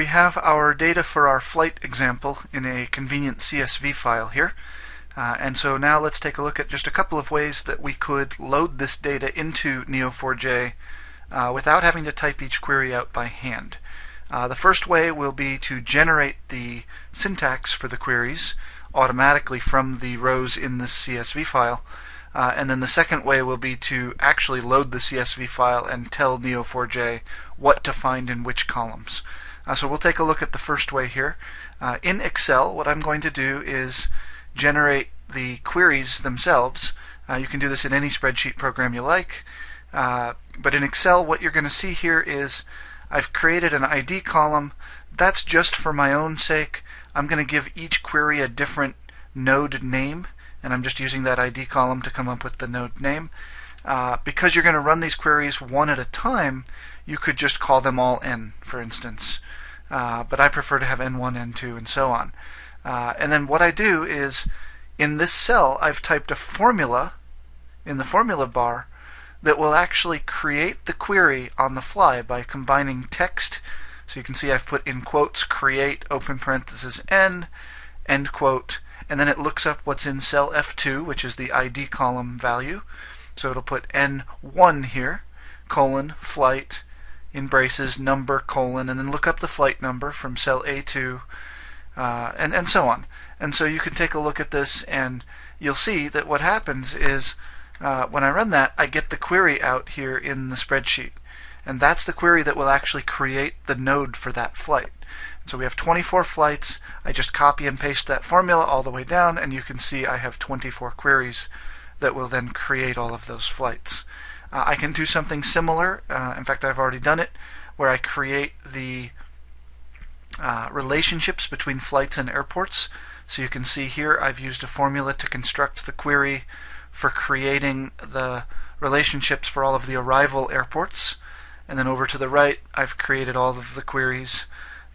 we have our data for our flight example in a convenient CSV file here. Uh, and so now let's take a look at just a couple of ways that we could load this data into Neo4j uh, without having to type each query out by hand. Uh, the first way will be to generate the syntax for the queries automatically from the rows in this CSV file. Uh, and then the second way will be to actually load the CSV file and tell Neo4j what to find in which columns. Uh, so we'll take a look at the first way here. Uh, in Excel, what I'm going to do is generate the queries themselves. Uh, you can do this in any spreadsheet program you like. Uh, but in Excel, what you're going to see here is I've created an ID column. That's just for my own sake. I'm going to give each query a different node name, and I'm just using that ID column to come up with the node name. Uh, because you're going to run these queries one at a time, you could just call them all n, for instance. Uh, but I prefer to have n1, n2, and so on. Uh, and then what I do is, in this cell, I've typed a formula in the formula bar that will actually create the query on the fly by combining text. So you can see I've put in quotes create open parenthesis n end quote and then it looks up what's in cell F2 which is the ID column value. So it'll put n1 here colon flight in braces number colon and then look up the flight number from cell A2 uh, and, and so on. And so you can take a look at this and you'll see that what happens is uh, when I run that, I get the query out here in the spreadsheet. And that's the query that will actually create the node for that flight. So we have 24 flights. I just copy and paste that formula all the way down, and you can see I have 24 queries that will then create all of those flights. Uh, I can do something similar. Uh, in fact, I've already done it, where I create the uh, relationships between flights and airports. So you can see here I've used a formula to construct the query for creating the relationships for all of the arrival airports. And then over to the right, I've created all of the queries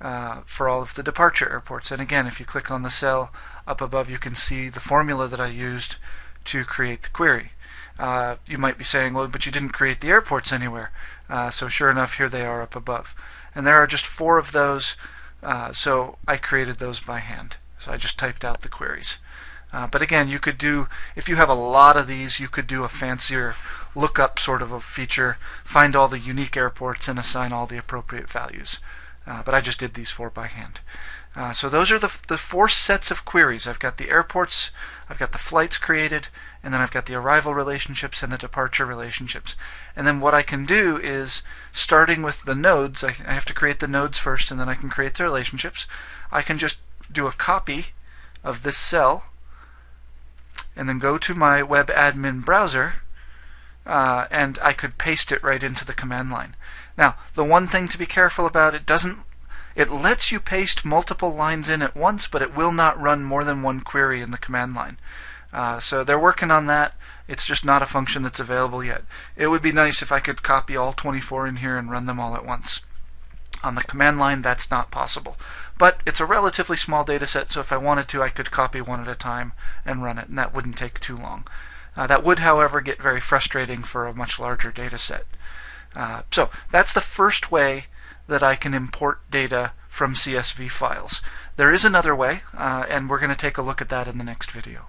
uh, for all of the departure airports. And again, if you click on the cell up above, you can see the formula that I used to create the query. Uh, you might be saying, well, but you didn't create the airports anywhere. Uh, so sure enough, here they are up above. And there are just four of those, uh, so I created those by hand. So I just typed out the queries. Uh, but again, you could do, if you have a lot of these, you could do a fancier lookup sort of a feature, find all the unique airports and assign all the appropriate values. Uh, but I just did these four by hand. Uh, so those are the, the four sets of queries. I've got the airports, I've got the flights created, and then I've got the arrival relationships and the departure relationships. And then what I can do is, starting with the nodes, I, I have to create the nodes first and then I can create the relationships. I can just do a copy of this cell and then go to my web admin browser uh, and I could paste it right into the command line. Now, the one thing to be careful about, it doesn't it lets you paste multiple lines in at once, but it will not run more than one query in the command line. Uh, so they're working on that. It's just not a function that's available yet. It would be nice if I could copy all 24 in here and run them all at once. On the command line, that's not possible. But it's a relatively small data set, so if I wanted to, I could copy one at a time and run it, and that wouldn't take too long. Uh, that would, however, get very frustrating for a much larger data set. Uh, so that's the first way that I can import data from CSV files. There is another way, uh, and we're going to take a look at that in the next video.